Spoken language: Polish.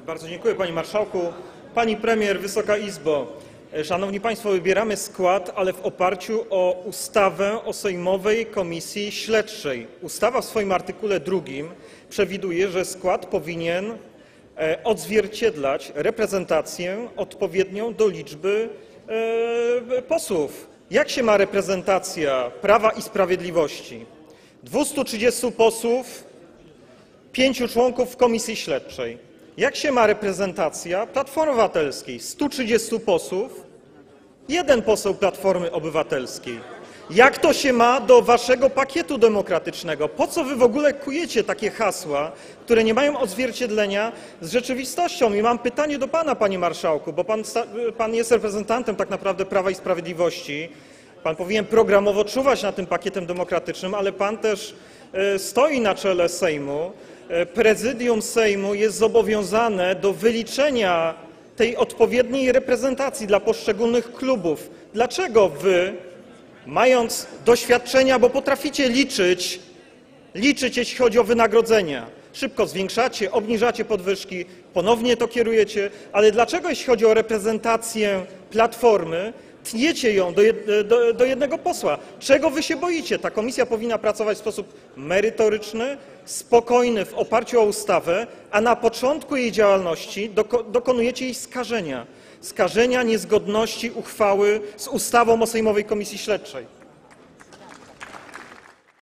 Bardzo dziękuję Panie Marszałku. Pani Premier, Wysoka Izbo. Szanowni Państwo, wybieramy skład, ale w oparciu o ustawę o Sejmowej Komisji Śledczej. Ustawa w swoim artykule drugim przewiduje, że skład powinien e, odzwierciedlać reprezentację odpowiednią do liczby e, posłów. Jak się ma reprezentacja Prawa i Sprawiedliwości? 230 posłów, pięciu członków komisji śledczej. Jak się ma reprezentacja Platformy Obywatelskiej? 130 posłów, jeden poseł Platformy Obywatelskiej. Jak to się ma do waszego pakietu demokratycznego? Po co wy w ogóle kujecie takie hasła, które nie mają odzwierciedlenia z rzeczywistością? I mam pytanie do pana, panie marszałku, bo pan, pan jest reprezentantem tak naprawdę Prawa i Sprawiedliwości. Pan powinien programowo czuwać nad tym pakietem demokratycznym, ale pan też e, stoi na czele Sejmu. E, Prezydium Sejmu jest zobowiązane do wyliczenia tej odpowiedniej reprezentacji dla poszczególnych klubów. Dlaczego wy, mając doświadczenia, bo potraficie liczyć, liczyć, jeśli chodzi o wynagrodzenia. Szybko zwiększacie, obniżacie podwyżki, ponownie to kierujecie, ale dlaczego, jeśli chodzi o reprezentację Platformy, tniecie ją do, do, do jednego posła? Czego wy się boicie? Ta komisja powinna pracować w sposób merytoryczny, spokojny, w oparciu o ustawę, a na początku jej działalności doko, dokonujecie jej skażenia. Skażenia niezgodności uchwały z ustawą o Sejmowej Komisji Śledczej.